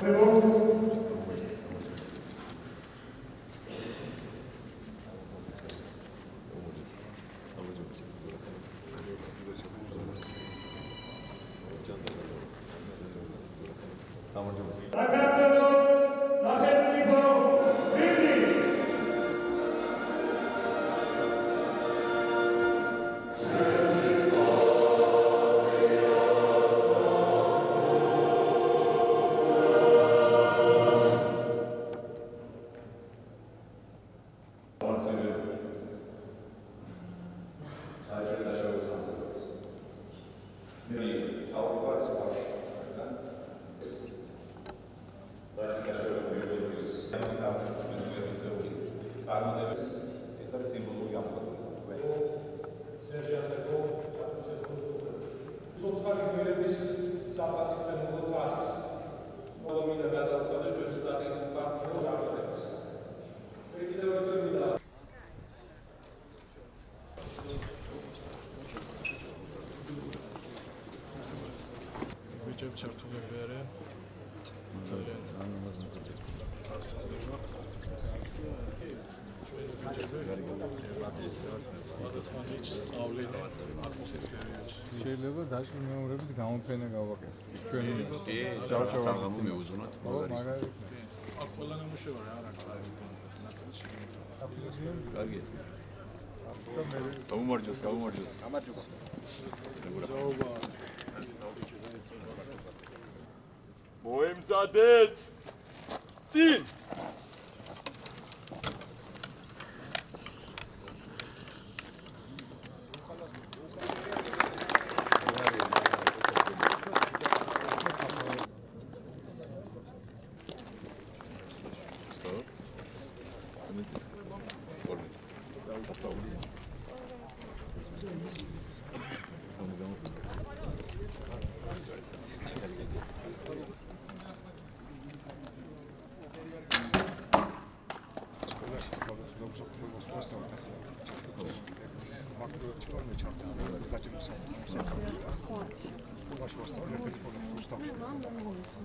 საქართველოს ცოცხალი გმირების საპატიცემულოდ არის. მოლომინდა გადავხადე ჩვენ სტრატეგიულ პარტნიორს არმადებს. მე კიდევ ერთხელ მინდა ბიჭებს ჩართულები არიან. ძალიან სწავლენ ატმოსფეროში. შეიძლება დაშლი მეომრებით გამოფენა გავაკეთოთ. ჩვენი კი, ჯავჭავ საღამო მეუზვნოთ ო მაგარი. აქ ყველა ნამუშევარი არ აქვს ნაწილში. კარგია. გამომარჯოს, გამომარჯოს. ზაობა მოემზადეთ წინ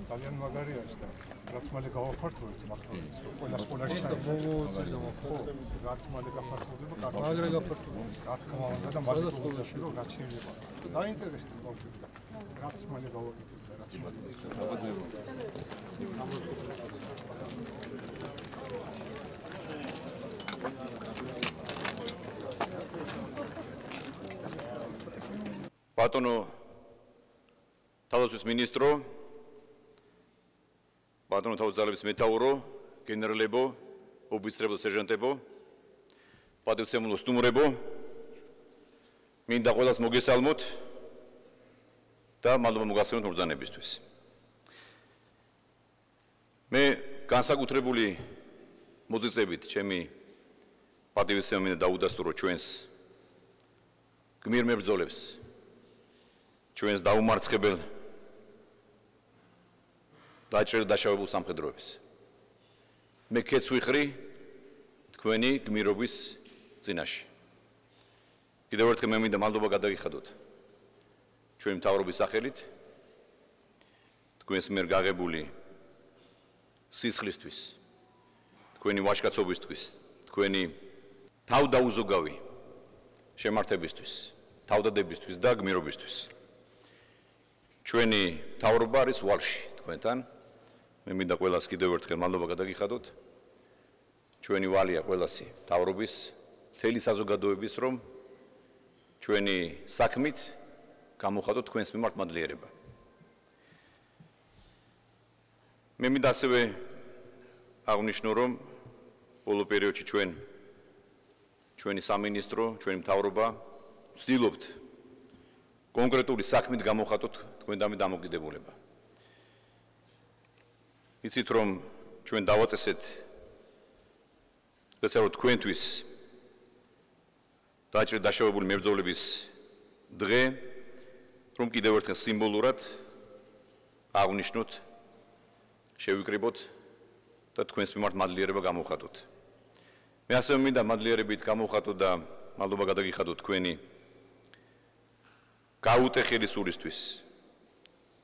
ძალიან მაგარი არის და რაც მალე გავაფართოვეთ მაგალითად ყველა სკოლაში ჩაიწერა რაც მალე გაფართოვდება კარგი მაგარი გაფართოვდება. რა თქმა უნდა და მალე პროცესში რომ რაც შეიძლება დაინტერესდა კონკრეტულად რაც მალე გავაკეთებთ და რაც მალე ბატონო თავდაცვის მინისტრო ბატონო თავდაცვის მეტაურო გენერალებო ოფიცრებო სერჟანტებო პატივცემულო სტუმრებო მინდა ყველას მოგესალმოთ და მადლობა მოგახსენოთ მობრძანებისთვის მე განსაკუთრებული მოწიწებით ჩემი პატივცემა მინდა დაუდასტურო ჩვენს გმირ მებრძოლებს ჩვენს დაუმარცხებელ დაჭერ დაშავებულ სამხედროებს. მე კეთს ვიხრი თქვენი გმირობის წინაშე. კიდევ ერთხელ მე მინდა მადლობა გადაგიხადოთ ჩვენი მთავრობის სახელით თქვენს მიერ გაღებული სისხლისთვის თქვენი ვაჟკაცობისთვის თქვენი თავდაუზოგავი შემართებისთვის თავდადებისთვის და გმირობისთვის ჩვენი თავრობა არის ვალში თქვენთან. მე მინდა ყველას კიდევ ერთხელ მადლობა გადაგიხადოთ. ჩვენი ვალია ყველასი თავრობის თელი საზოგადოების რომ ჩვენი საქმით გამოხატოთ თქვენს მიმართ მადლიერება. მე მინდა ასევე აღნიშნო რომ ბოლო პერიოდში ჩვენ ჩვენი სამინისტრო ჩვენი მთავრობა ვცდილობთ კონკრეტული საქმით გამოხატოთ თქვენდამი დამოკიდებულება. იცით რომ ჩვენ დავაწესეთ სპეციალურად თქვენთვის დაჭრე დაშავებული მებრძოლების დღე რომ კიდევ ერთხელ სიმბოლურად აღნიშნოთ შევიკრიბოთ და თქვენს მიმართ მადლიერება გამოხატოთ. მე ასევე მინდა მადლიერებით გამოხატო და მადლობა გადაგიხადო თქვენი გაუტეხილი სულისთვის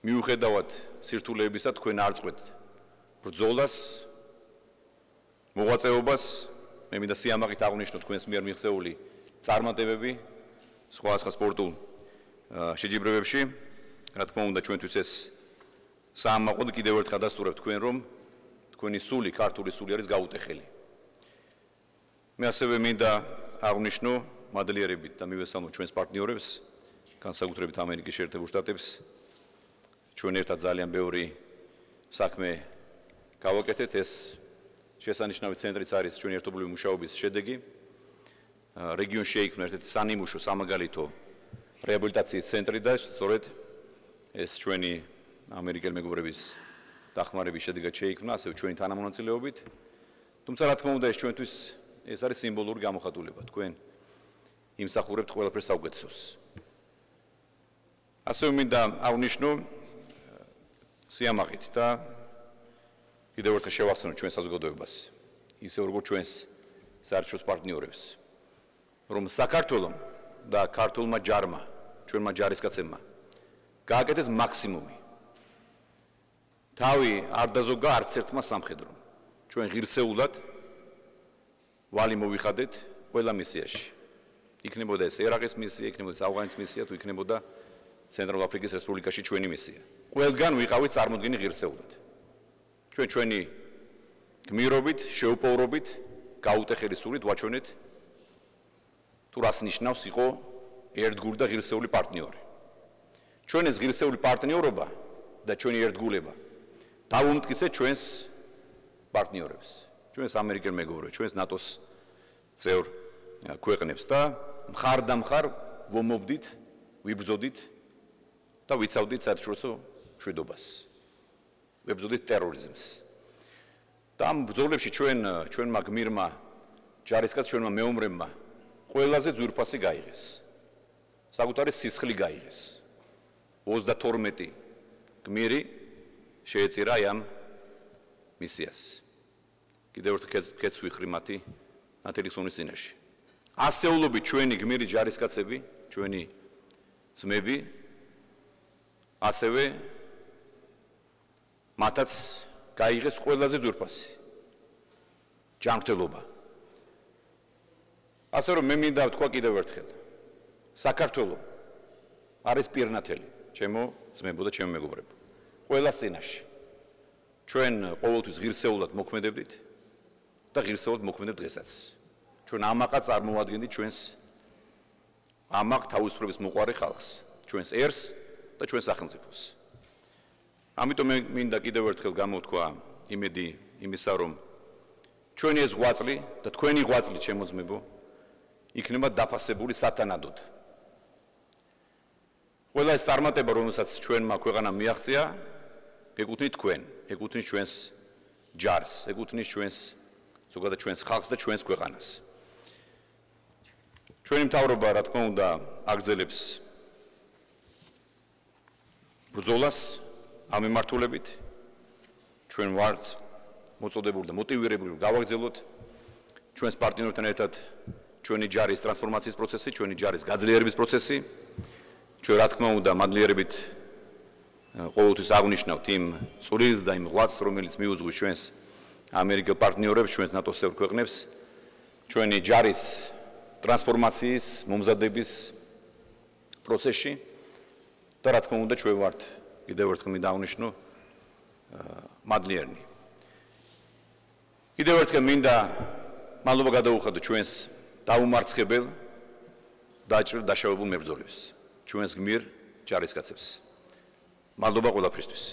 მიუხედავად სირთულეებისა თქვენ არ წყვეთ ბრძოლას მოღვაწეობას. მე მინდა სიამაყით აღვნიშნო თქვენს მიერ მიღწეული წარმატებები სხვა სხვა სპორტულ შეჯიბრებებში. რა თქმა უნდა ჩვენთვის ეს საამაყოდ კიდევ ერთხელ დასტურებ თქვენ რომ თქვენი სული ქართული სული არის გაუტეხელი. მე ასევე მინდა აღვნიშნო მადლიერებით და მივესალმო ჩვენს პარტნიორებს განსაკუთრებით ამერიკის შეერთებულ შტატებს. ჩვენ ერთად ძალიან ბევრი საქმე გავაკეთეთ. ეს შესანიშნავი ცენტრიც არის ჩვენი ერთობლივი მუშაობის შედეგი. რეგიონში შეიქმნა ერთ-ერთი სანიმუშო სამაგალითო რეაბილიტაციის ცენტრი და სწორედ ეს ჩვენი ამერიკელ მეგობრების დახმარების შედეგად შეიქმნა ასევე ჩვენი თანამონაწილეობით. თუმცა რა თქმა უნდა ეს ჩვენთვის ეს არის სიმბოლური გამოხატულება. თქვენ იმსახურებთ ყველაფერს საუკეთესოს ასევე მინდა აღნიშნო სიამაყით და კიდევ ერთხელ შევახსენო ჩვენ საზოგადოებას. ისე როგორც ჩვენს საერთაშორისო პარტნიორებს რომ საქართველოს და ქართულმა ჯარმა ჩვენმა ჯარისკაცებმა გააკეთეს მაქსიმუმი. თავი არ დაზოგა არც ერთმა სამხედრომ ჩვენ ღირსეულად ვალი მოვიხადეთ ყველა მისიაში. იქნებოდა ეს ერაყის მისია იქნებოდა ავღანის მისია თუ იქნებოდა ცენტრალურ აფრიკის რესპუბლიკაში ჩვენი მისია. ყველგან ვიყავით წარმოდგენი ღირსეულად. ჩვენ ჩვენი გმირობით, შეუპოვრობით, გაუტეხელი სულით ვაჩვენეთ თუ რას ნიშნავს იყო ერთგული და ღირსეული პარტნიორი. ჩვენ ეს ღირსეული პარტნიორობა და ჩვენი ერთგულება დავუმტკიცეთ ჩვენს პარტნიორებს, ჩვენს ამერიკელ მეგობრებს, ჩვენს ნატოს წევრ ქვეყნებს და მხარდამხარ ვომობდით, ვიბრძოდით და ვიცავდით საერთაშორისო შვიდობას. ვებრძოდით ტერორიზმს. და ამ ბრძოლებში ჩვენ ჩვენმა გმირმა ჯარისკაც ჩვენმა მეომრებმა ყველაზე ძვირფასი გაიღეს. საკუთარი სისხლი გაიღეს. 32 გმირი შეეწირა ამ მისიას. კიდევ ერთ კეცვი ხრიმათი ნათელისონის წინაშე. ასეულობით ჩვენი გმირი ჯარისკაცები, ჩვენი ძმები ასევე მათაც გაიღეს ყველაზე ძვირფასი ჯანმრთელობა. ასე რომ მე მინდა ვთქვა კიდევ ერთხელ. საქართველოს არის პირნათელი, ჩემო ძმებო და ჩემო მეგობრებო. ყველა წინაში ჩვენ ყოველთვის ღირსეულად მოქმედებდით და ღირსეულად მოქმედებთ დღესაც. ჩვენ ამაყა წარმოადგენთ ჩვენს ამაყ თავისუფლების მოყარე ხალხს, ჩვენს ერს და ჩვენს სახელმწიფოს. ამიტომ მე მინდა კიდევ ერთხელ გამოთქვა იმედი იმისა რომ ჩვენი ეს ღვაწლი და თქვენი ღვაწლი შემოძმებო იქნება დაფასებული სათანადოდ ყველა ეს წარმატება რომელსაც ჩვენმა ქვეყანამ მიაღწია ეკუთვნით თქვენ ეკუთვნით ჩვენს ჯარს ეკუთვნით ჩვენს ზოგადად ჩვენს ხალხს და ჩვენს ქვეყანას ჩვენი მთავრობა რა თქმა უნდა აგზელებს ბრძოლას ამ მიმართულებით ჩვენ ვართ მოწოდებული და რომ გავაგზავნოთ ჩვენს პარტნიორებთან ერთად ჩვენი ჯარის ტრანსფორმაციის პროცესი, ჩვენი ჯარის გაძლიერების პროცესი. ჩვენ რა თქმა უნდა მადლიერებით ყოველთვის აღნიშნავთ იმ წვრილს და იმ ღვაწს, რომელიც მიუძღვის ჩვენს ამერიკელ პარტნიორებს, ჩვენს ნატოს წევრ ქვეყნებს, ჩვენი ჯარის ტრანსფორმაციის, მომზადების პროცესში. და რა თქმა უნდა ჩვენ ვართ კიდევ ერთხელ მინდა აღნიშნო მადლიერნი. კიდევ ერთხელ მინდა მადლობა გადაუხადო ჩვენს დაუმარცხებელ დაჭრილ დაშავებულ მებრძოლებს. ჩვენს გმირ ჯარისკაცებს. მადლობა ყველაფრისთვის